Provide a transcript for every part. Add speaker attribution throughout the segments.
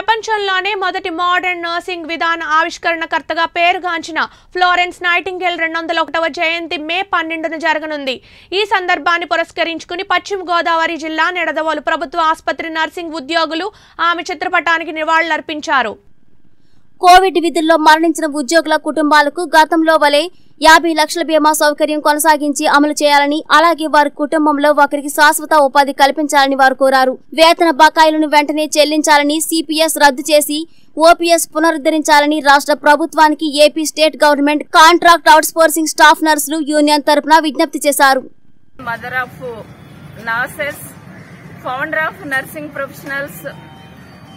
Speaker 1: ప్రపంచంలోనే మొదటి modern nursing విధాన ఆవిష్కరణకర్తగా పేరుగాంచిన ఫ్లోరెన్స్ నైటింగేల్ రెండు వందల ఒకటవ జయంతి మే పన్నెండున జరగనుంది. ఈ సందర్భాన్ని పురస్కరించుకుని పశ్చిమ గోదావరి జిల్లా నిడదవోలు ప్రభుత్వ ఆసుపత్రి నర్సింగ్ ఉద్యోగులు ఆమె చిత్రపటానికి నివాళులర్పించారు.
Speaker 2: కోవిడ్ విధుల్లో మరణించిన ఉద్యోగుల కుటుంబాలకు గతంలో వలె యాభై లక్షల బీమా సౌకర్యం కొనసాగించి అమలు చేయాలని అలాగే వారి కుటుంబంలో ఒకరికి శాశ్వత ఉపాధి కల్పించాలని వారు కోరారు. వేతన బకాయిలను వెంటనే చెల్లించాలని సిపిఎస్ రద్దు చేసి ఓపీఎస్ పునరుద్ధరించాలని రాష్ట్ర ప్రభుత్వానికి AP state government contract outsourcing staff నర్సులు యూనియన్ తరఫున విజ్ఞప్తి చేశారు.
Speaker 3: Mother of nurses founder of nursing professionals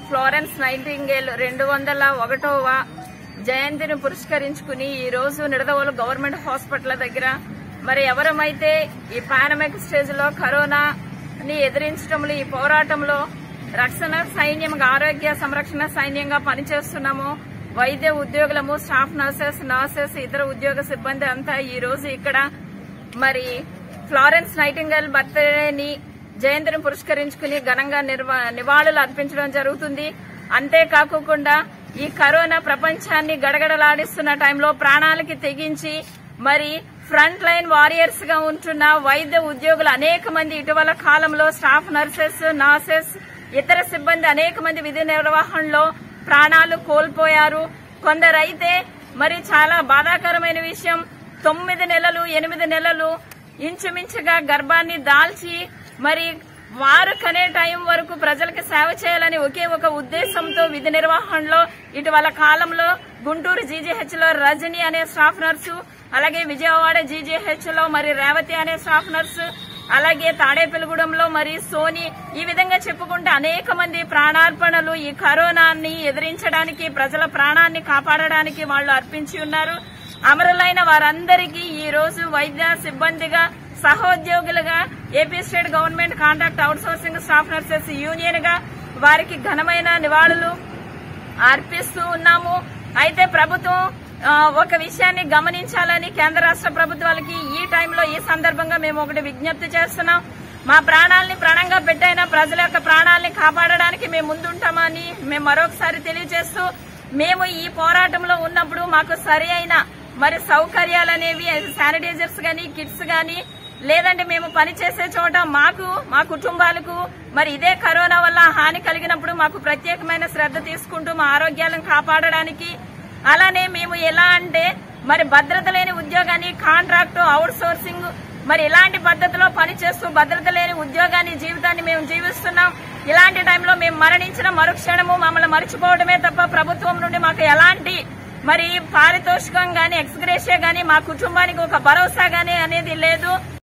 Speaker 3: Florence Nightingale రెండు వందల ఒకటవ జయంతిని పురస్కరించుకుని ఈ రోజు నిడదవోలు గవర్నమెంట్ హాస్పిటల్ దగ్గర. మరి ఎవరమైతే ఈ పానమిక్ స్టేజ్లో కరోనాని ఎదిరించడంలో ఈ పోరాటంలో రక్షణ సైన్యంగా ఆరోగ్య సంరక్షణ సైన్యంగా పనిచేస్తున్నాము వైద్య ఉద్యోగులము స్టాఫ్ నర్సెస్ నర్సెస్ ఇతర ఉద్యోగ సిబ్బంది అంతా ఈ రోజు ఇక్కడ. మరి ఫ్లారెన్స్ నైటింగల్ బర్త్డేని జయంతిని పురస్కరించుకుని ఘనంగా నిర్వ- నివాళులు అర్పించడం జరుగుతుంది. అంతేకాకుండా ఈ కరోనా ప్రపంచాన్ని గడగడలాడిస్తున్న టైంలో ప్రాణాలకి తెగించి మరి ఫ్రంట్ లైన్ వారియర్స్గా ఉంటున్న వైద్య ఉద్యోగులు అనేక మంది ఇటీవల కాలంలో స్టాఫ్ నర్సెస్ నర్సెస్ ఇతర సిబ్బంది అనేక మంది విధి నిర్వహణలో ప్రాణాలు కోల్పోయారు. కొందరైతే మరి చాలా బాధాకరమైన విషయం తొమ్మిది నెలలు ఎనిమిది నెలలు ఇంచుమించుగా గర్భాన్ని దాల్చి మరి వారు కనే టైం వరకు ప్రజలకు సేవ చేయాలని ఒకే ఒక ఉద్దేశంతో విధి నిర్వహణలో ఇటీవల కాలంలో గుంటూరు జీజీహెచ్లో రజని అనే స్టాఫ్ నర్సు అలాగే విజయవాడ జీజీహెచ్లో మరి రేవతి అనే స్టాఫ్ నర్సు అలాగే తాడేపల్లిగూడెంలో మరి సోని ఈ విధంగా చెప్పుకుంటే అనేక మంది ప్రాణార్పణలు ఈ కరోనాని ఎదిరించడానికి ప్రజల ప్రాణాన్ని కాపాడడానికి వాళ్ళు అర్పించి ఉన్నారు. అమరులైన వారందరికీ ఈ రోజు వైద్య సిబ్బందిగా సహోద్యోగులుగా AP state government contract outsourcing staff nurses యూనియన్గా వారికి ఘనమైన నివాళులు అర్పిస్తూ ఉన్నాము. అయితే ప్రభుత్వం ఒక విషయాన్ని గమనించాలని కేంద్ర రాష్ట్ర ప్రభుత్వాలకి ఈ టైంలో ఈ సందర్భంగా మేము ఒకటి విజ్ఞప్తి చేస్తున్నాం. మా ప్రాణాలని ప్రాణంగా పెట్టైన ప్రజల యొక్క ప్రాణాలని కాపాడడానికి మేము ముందుంటామని మేము మరొకసారి తెలియజేస్తూ మేము ఈ పోరాటంలో ఉన్నప్పుడు మాకు సరి అయిన మరి సౌకర్యాలనేవి శానిటైజర్స్ గాని కిట్స్ కానీ లేదంటే మేము పనిచేసే చోట మాకు మా కుటుంబాలకు మరి ఇదే కరోనా వల్ల హాని కలిగినప్పుడు మాకు ప్రత్యేకమైన శ్రద్ధ తీసుకుంటూ మా ఆరోగ్యాలను కాపాడడానికి. అలానే మేము ఎలా అంటే మరి భద్రత లేని ఉద్యోగాన్ని కాంట్రాక్ట్ అవుట్ సోర్సింగ్ మరి ఇలాంటి పద్ధతిలో పనిచేస్తూ భద్రత లేని ఉద్యోగాన్ని జీవితాన్ని మేము జీవిస్తున్నాం. ఇలాంటి టైంలో మేము మరణించిన మరుక్షణము మమ్మల్ని మర్చిపోవడమే తప్ప ప్రభుత్వం నుండి మాకు ఎలాంటి మరి పారితోషికం గాని ఎక్స్గ్రేషియా గాని మా కుటుంబానికి ఒక భరోసా గాని అనేది లేదు.